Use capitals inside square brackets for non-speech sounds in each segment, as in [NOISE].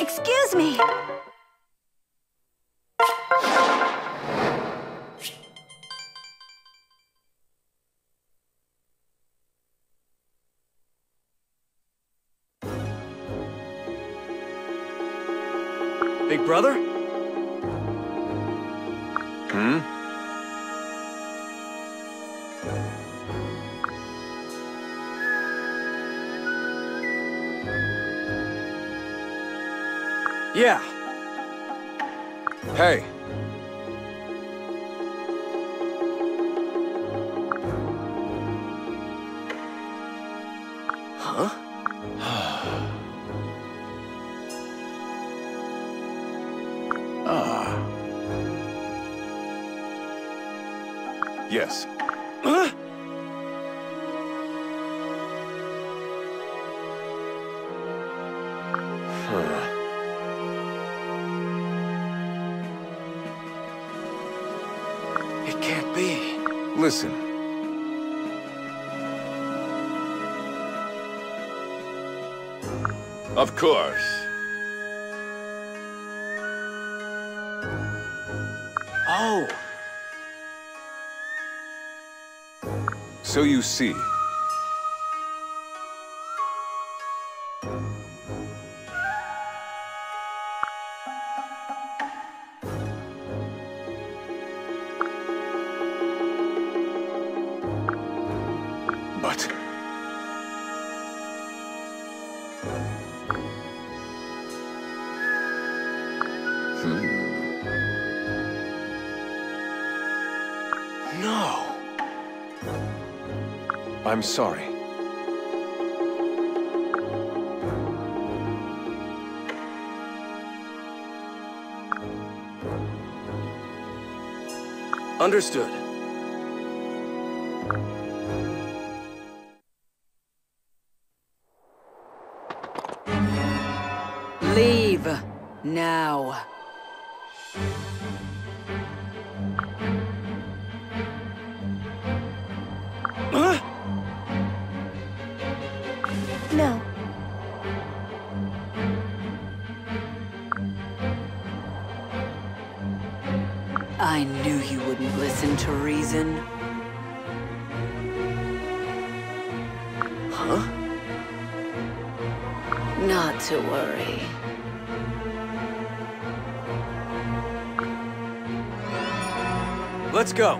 Excuse me. Big brother? Hey. Huh? [SIGHS] Ah. Yes. Huh? Huh. Of course. Oh. So you see. No. I'm sorry. Understood. Not to worry. Let's go.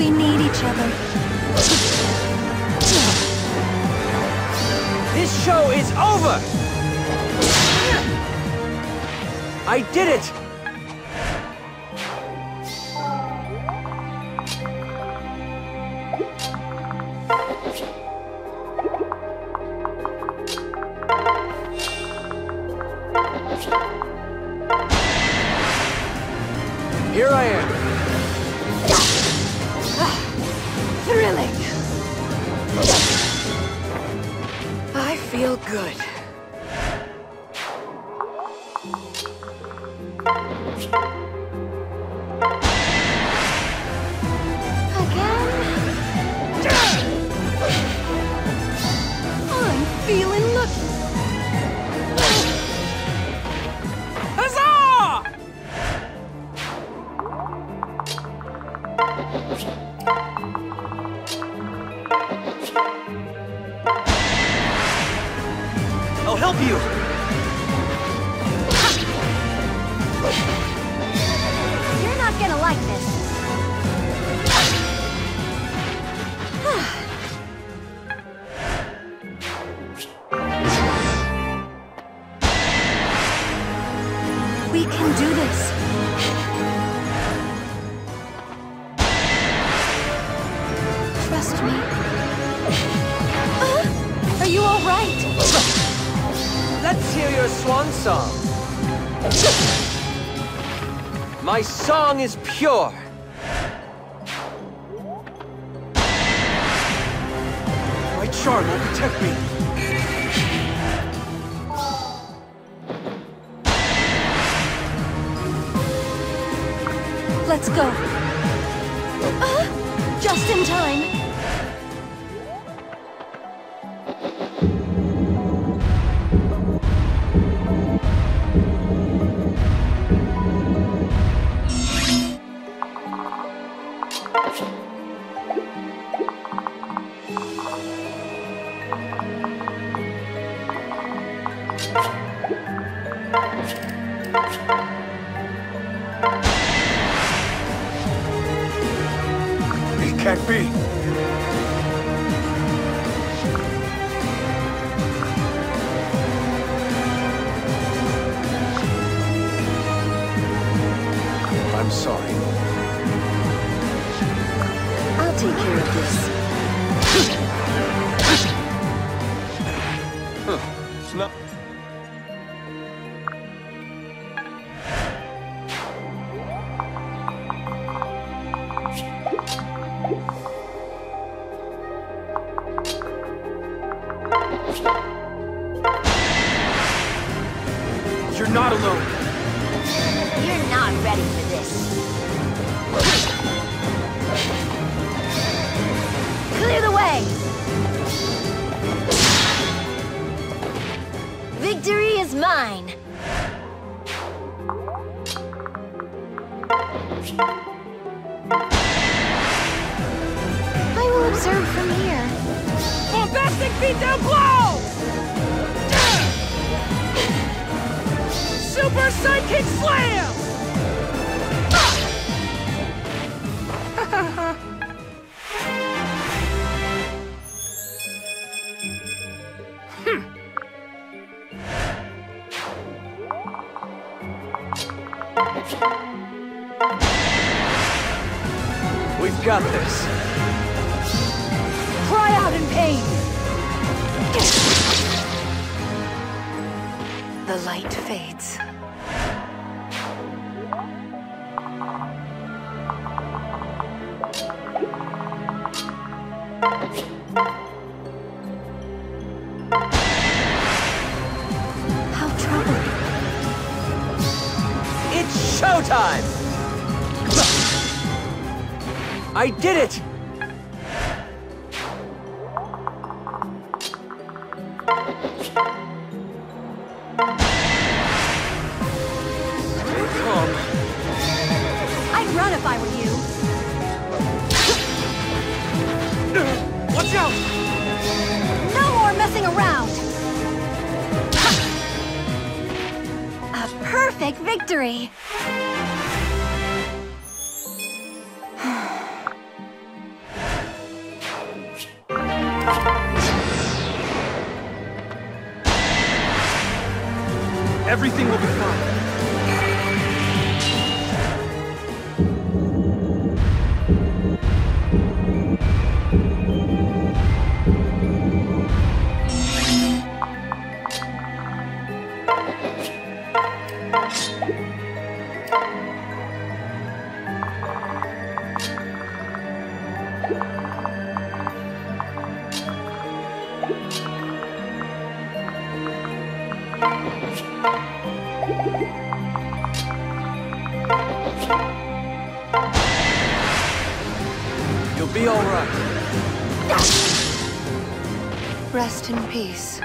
We need each other. This show is over! I did it! Feeling My charm will protect me. Let's go. Uh, just in time. I'm sorry. I'll take care of this. Bombastic beatdown blow! Super Sidekick Slam! We've got this. Cry out in pain! The light fades. How troubling. It's showtime! I did it! Victory! You'll be alright. Rest in peace.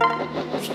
Thank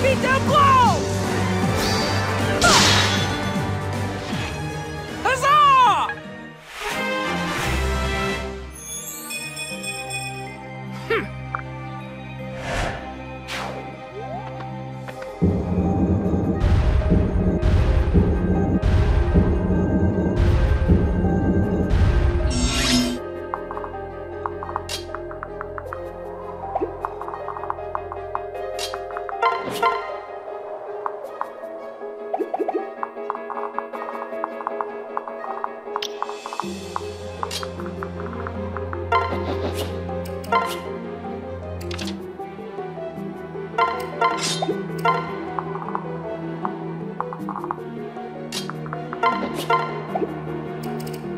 Bombastic beatdown blow!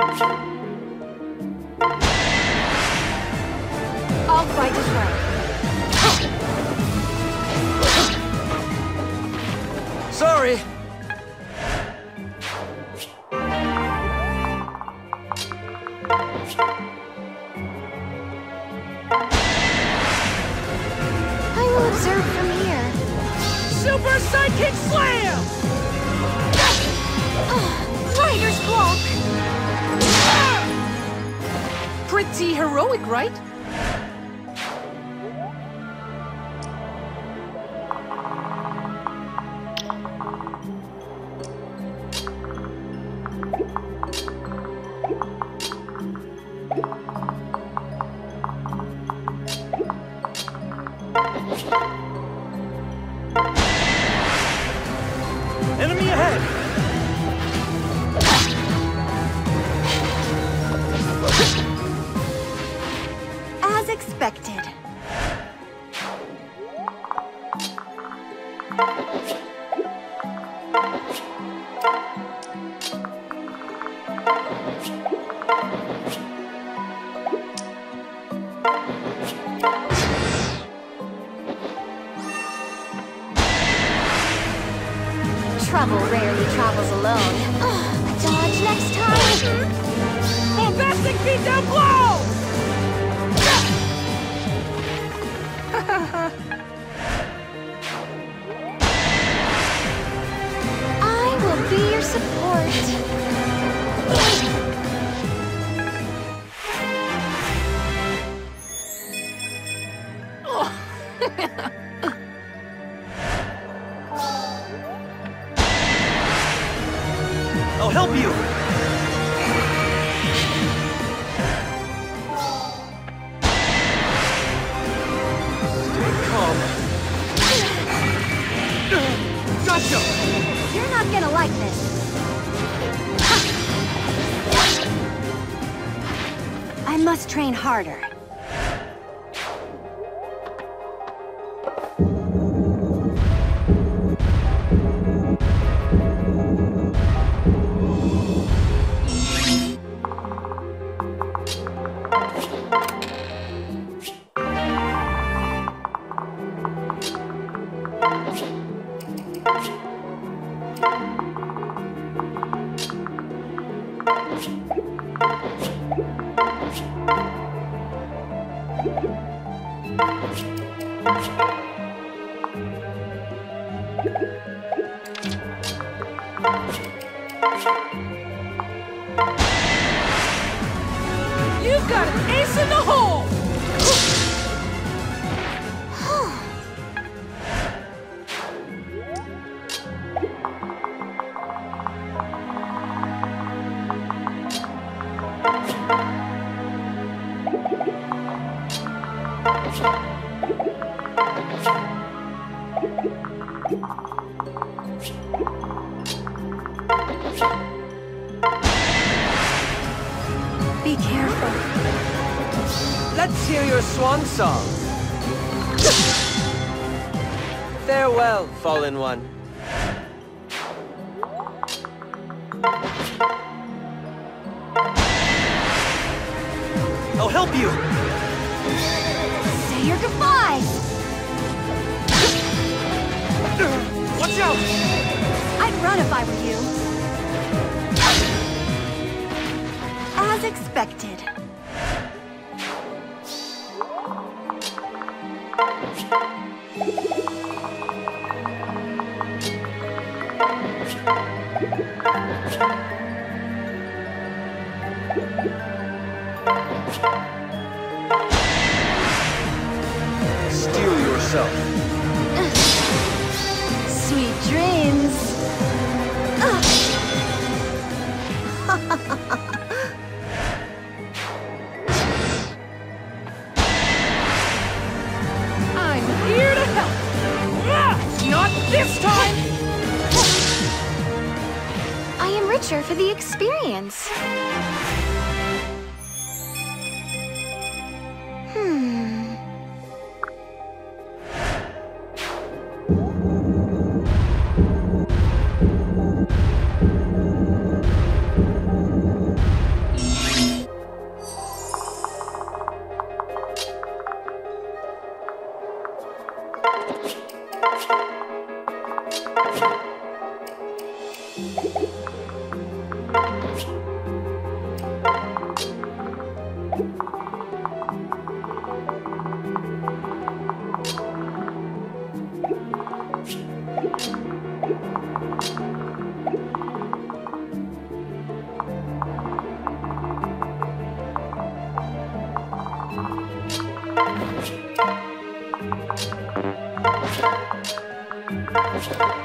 I'll fight as well. Sorry. Pretty heroic, right? Enemy ahead! expected. Trouble rarely travels alone. Dodge next time! Possessing oh, beat down blow! Support. You've got an ace in the hole! Swan song. Farewell, fallen one. I'll help you! Say your goodbyes. Watch out! I'd run if I were you. As expected. Steel yourself. Sweet dreams. I'm here to help! Ah, Not this time! Richer for the experience. I'm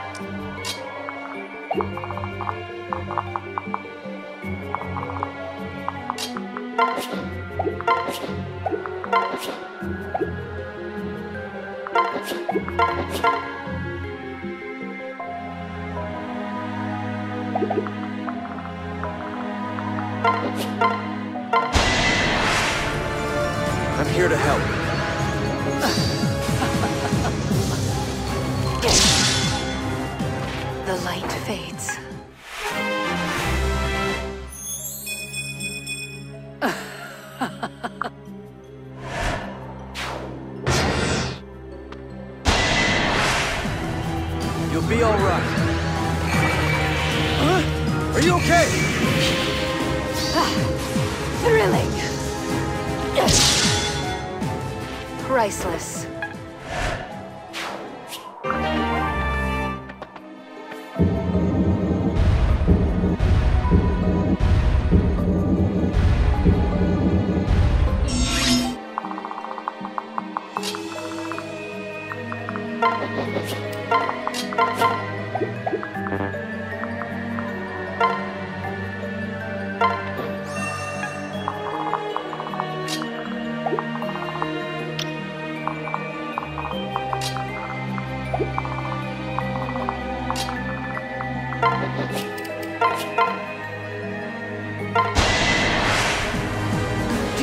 You'll be all right. Huh? Are you okay? Ah, thrilling. Priceless.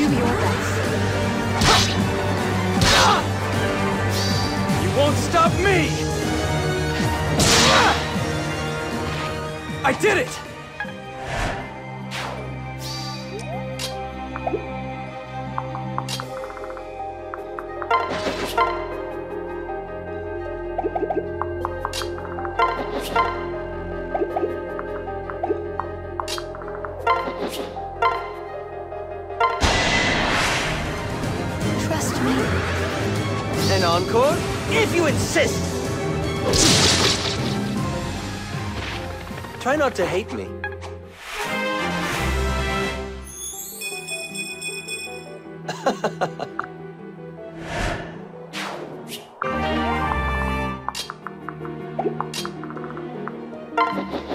Do your best. You won't stop me! I did it! We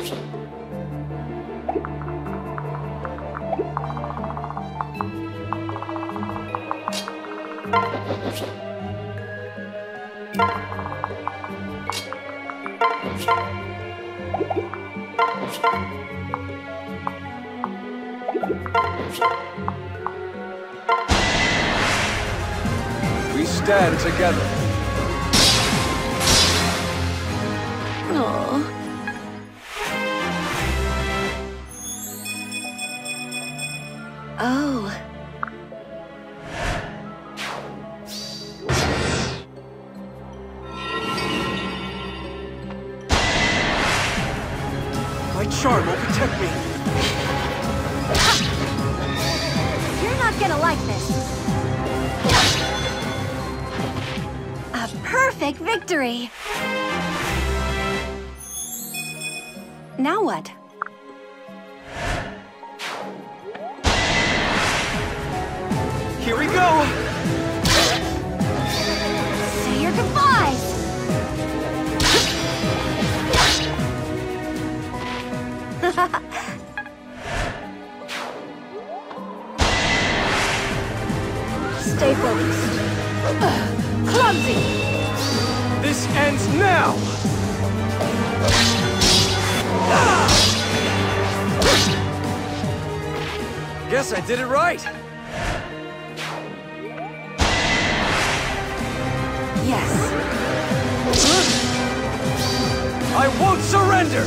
stand together. Aww. Oh. My charm will protect me. You're not gonna like this. A perfect victory. Now what? Here we go! Say your goodbyes. [LAUGHS] Stay focused. Clumsy! This ends now! Ah! Guess I did it right! Yes. I won't surrender!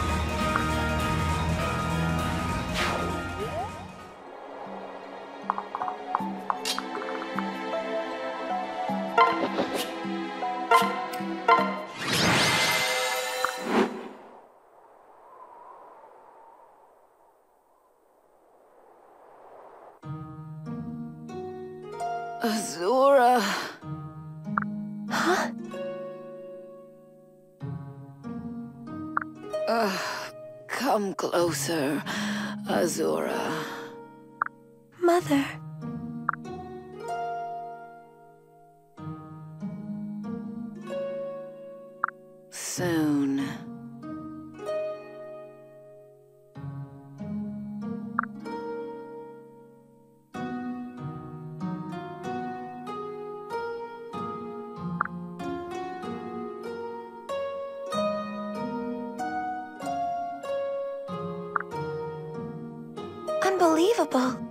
closer, Azura. Unbelievable.